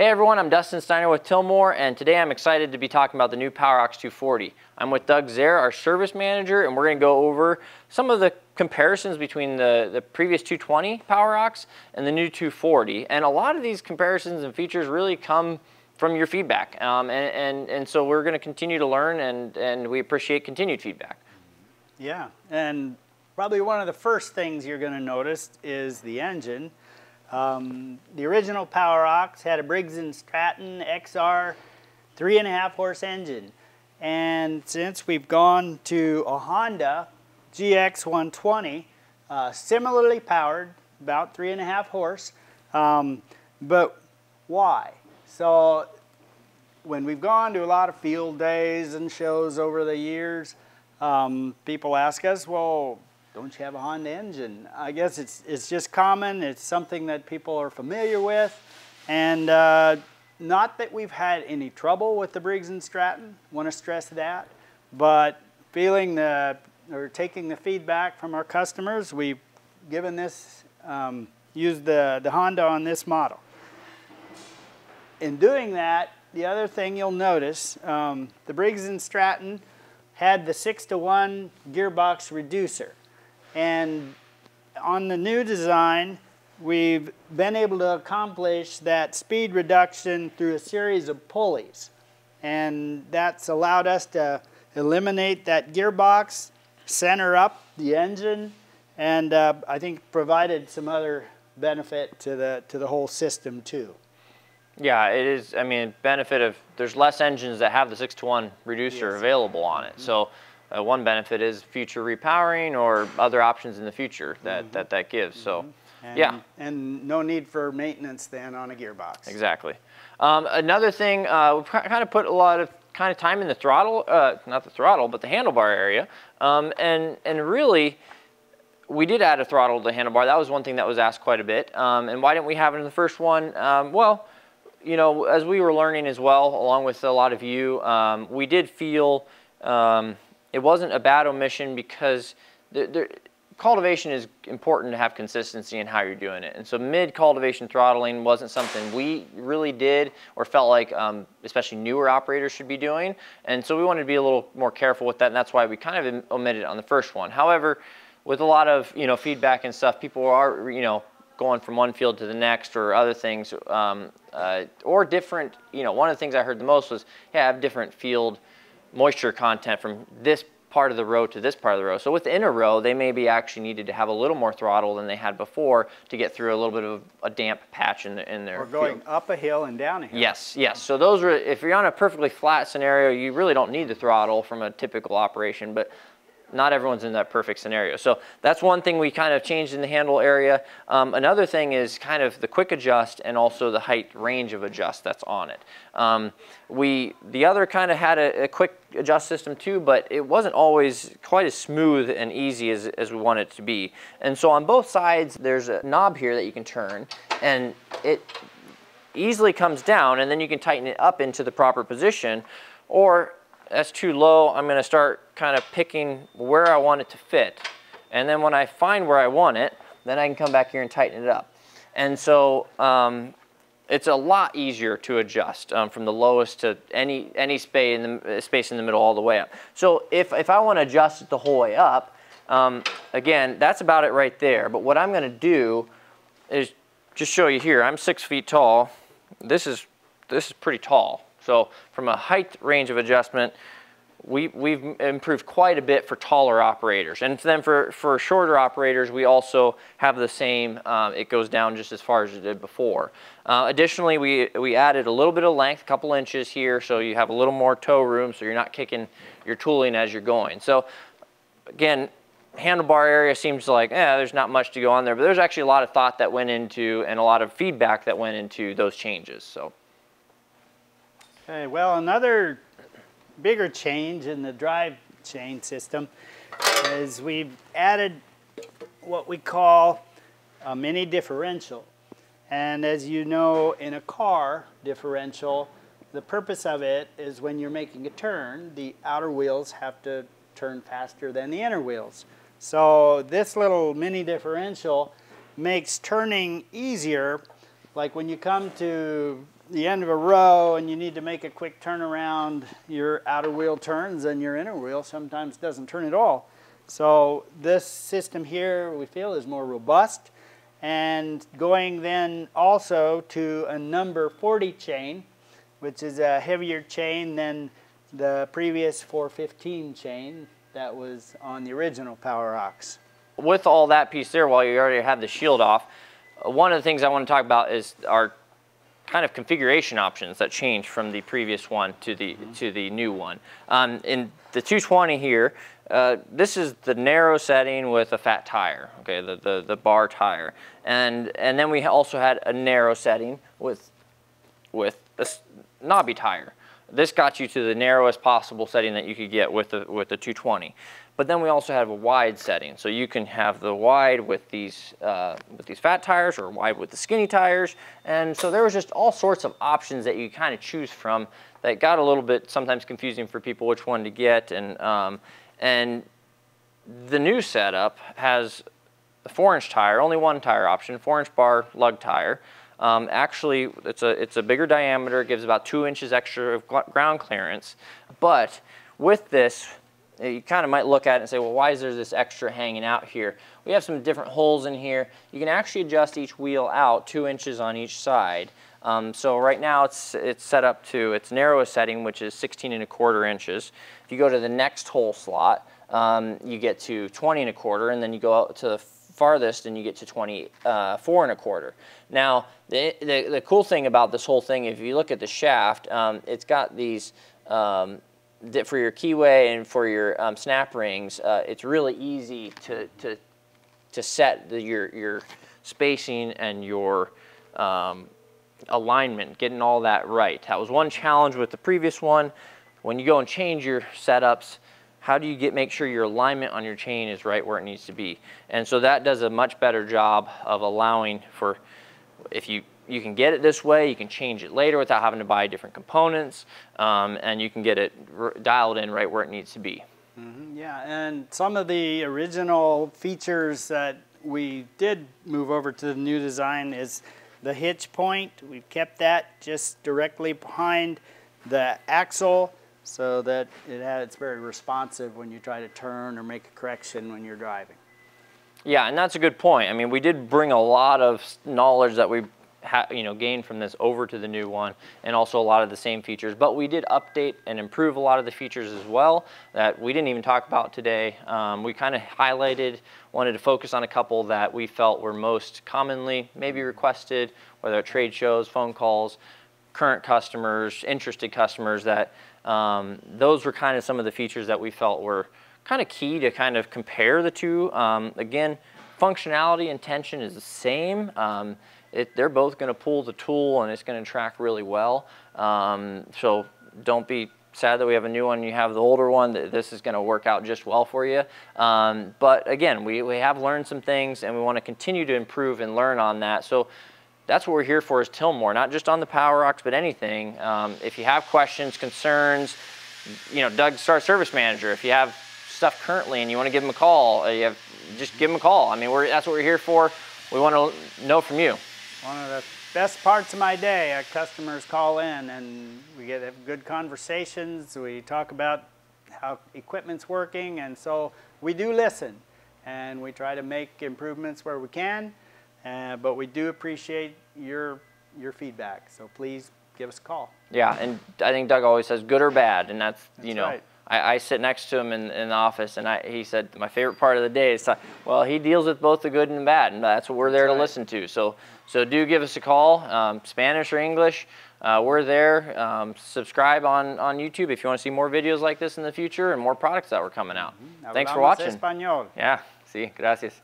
Hey everyone, I'm Dustin Steiner with Tilmor, and today I'm excited to be talking about the new PowerOx 240. I'm with Doug Zare, our service manager, and we're going to go over some of the comparisons between the, the previous 220 PowerOx and the new 240. And a lot of these comparisons and features really come from your feedback. Um, and, and, and so we're going to continue to learn, and, and we appreciate continued feedback. Yeah, and probably one of the first things you're going to notice is the engine. Um, the original Power Ox had a Briggs & Stratton XR three and a half horse engine. And since we've gone to a Honda GX 120, uh, similarly powered, about three and a half horse, um, but why? So when we've gone to a lot of field days and shows over the years, um, people ask us, well, don't you have a Honda engine? I guess it's, it's just common. It's something that people are familiar with. And uh, not that we've had any trouble with the Briggs & Stratton, want to stress that, but feeling the, or taking the feedback from our customers, we've given this, um, used the, the Honda on this model. In doing that, the other thing you'll notice, um, the Briggs & Stratton had the 6 to 1 gearbox reducer. And on the new design, we've been able to accomplish that speed reduction through a series of pulleys. And that's allowed us to eliminate that gearbox, center up the engine, and uh, I think provided some other benefit to the, to the whole system too. Yeah, it is, I mean, benefit of, there's less engines that have the 6 to 1 reducer yes. available on it. So uh, one benefit is future repowering or other options in the future that, mm -hmm. that, that gives. So, mm -hmm. and, yeah. And no need for maintenance then on a gearbox. Exactly. Um, another thing, uh, we've kind of put a lot of kind of time in the throttle, uh, not the throttle, but the handlebar area. Um, and, and really, we did add a throttle to the handlebar. That was one thing that was asked quite a bit. Um, and why didn't we have it in the first one? Um, well, you know, as we were learning as well, along with a lot of you, um, we did feel um, it wasn't a bad omission because the, the, cultivation is important to have consistency in how you're doing it. And so mid cultivation throttling wasn't something we really did or felt like um, especially newer operators should be doing. And so we wanted to be a little more careful with that and that's why we kind of omitted it on the first one. However, with a lot of you know feedback and stuff, people are you know going from one field to the next or other things um, uh, or different, you know, one of the things I heard the most was, yeah, i have different field moisture content from this part of the row to this part of the row. So within a row, they maybe actually needed to have a little more throttle than they had before to get through a little bit of a damp patch in, the, in their Or going field. up a hill and down a hill. Yes, yes. So those are, if you're on a perfectly flat scenario, you really don't need the throttle from a typical operation, but not everyone's in that perfect scenario. So that's one thing we kind of changed in the handle area. Um, another thing is kind of the quick adjust and also the height range of adjust that's on it. Um, we, the other kind of had a, a, quick adjust system too, but it wasn't always quite as smooth and easy as, as we want it to be. And so on both sides, there's a knob here that you can turn and it easily comes down and then you can tighten it up into the proper position or that's too low, I'm gonna start kind of picking where I want it to fit. And then when I find where I want it, then I can come back here and tighten it up. And so um, it's a lot easier to adjust um, from the lowest to any, any space in, the, uh, space in the middle all the way up. So if, if I want to adjust it the whole way up, um, again, that's about it right there. But what I'm going to do is just show you here. I'm six feet tall. This is, this is pretty tall. So from a height range of adjustment, we, we've improved quite a bit for taller operators. And then for, for shorter operators, we also have the same, um, it goes down just as far as it did before. Uh, additionally, we, we added a little bit of length, a couple inches here, so you have a little more toe room, so you're not kicking your tooling as you're going. So again, handlebar area seems like, eh, there's not much to go on there, but there's actually a lot of thought that went into and a lot of feedback that went into those changes. So. Okay, well, another bigger change in the drive chain system is we've added what we call a mini differential. And as you know, in a car differential, the purpose of it is when you're making a turn, the outer wheels have to turn faster than the inner wheels. So this little mini differential makes turning easier, like when you come to the end of a row and you need to make a quick turnaround, your outer wheel turns and your inner wheel sometimes doesn't turn at all. So this system here we feel is more robust and going then also to a number 40 chain, which is a heavier chain than the previous 415 chain that was on the original Power Ox. With all that piece there, while you already have the shield off, one of the things I want to talk about is our kind of configuration options that change from the previous one to the mm -hmm. to the new one. Um, in the 220 here, uh, this is the narrow setting with a fat tire, okay, the, the, the bar tire. And, and then we also had a narrow setting with, with a knobby tire. This got you to the narrowest possible setting that you could get with the, with the 220. But then we also have a wide setting. So you can have the wide with these, uh, with these fat tires or wide with the skinny tires. And so there was just all sorts of options that you kind of choose from that got a little bit sometimes confusing for people which one to get. And, um, and the new setup has a four inch tire, only one tire option, four inch bar lug tire. Um, actually, it's a, it's a bigger diameter, gives about two inches extra of ground clearance. But with this, you kind of might look at it and say, well, why is there this extra hanging out here? We have some different holes in here. You can actually adjust each wheel out two inches on each side. Um, so right now it's, it's set up to its narrowest setting, which is 16 and a quarter inches. If you go to the next hole slot, um, you get to 20 and a quarter, and then you go out to the farthest and you get to 24 uh, and a quarter. Now, the, the, the, cool thing about this whole thing, if you look at the shaft, um, it's got these, um, for your keyway and for your um, snap rings, uh, it's really easy to, to, to set the, your, your spacing and your um, alignment, getting all that right. That was one challenge with the previous one. When you go and change your setups, how do you get make sure your alignment on your chain is right where it needs to be? And so that does a much better job of allowing for, if you, you can get it this way, you can change it later without having to buy different components, um, and you can get it dialed in right where it needs to be. Mm -hmm, yeah, and some of the original features that we did move over to the new design is the hitch point. We've kept that just directly behind the axle so that it has, it's very responsive when you try to turn or make a correction when you're driving. Yeah, and that's a good point. I mean, we did bring a lot of knowledge that we you know gained from this over to the new one, and also a lot of the same features. But we did update and improve a lot of the features as well that we didn't even talk about today. Um, we kind of highlighted, wanted to focus on a couple that we felt were most commonly maybe requested, whether at trade shows, phone calls, current customers, interested customers that um, those were kind of some of the features that we felt were kind of key to kind of compare the two. Um, again, functionality and tension is the same. It, they're both going to pull the tool and it's going to track really well. Um, so don't be sad that we have a new one you have the older one this is going to work out just well for you um, but again we, we have learned some things and we want to continue to improve and learn on that so that's what we're here for is Tilmor, not just on the Power Ox, but anything. Um, if you have questions, concerns, you know, Doug's our service manager. If you have stuff currently and you want to give him a call, uh, you have, just give him a call. I mean, that's what we're here for. We want to know from you. One of the best parts of my day, our customers call in and we get have good conversations. We talk about how equipment's working, and so we do listen and we try to make improvements where we can. Uh, but we do appreciate your your feedback. So please give us a call. Yeah, and I think Doug always says good or bad, and that's, that's you know. Right. I, I, sit next to him in, in the office, and I, he said my favorite part of the day is, well, he deals with both the good and the bad, and that's what we're there that's to right. listen to. So, so do give us a call, um, Spanish or English. Uh, we're there. Um, subscribe on, on YouTube if you want to see more videos like this in the future and more products that were coming out. Mm -hmm. Thanks for watching. Español. Yeah, sí, gracias.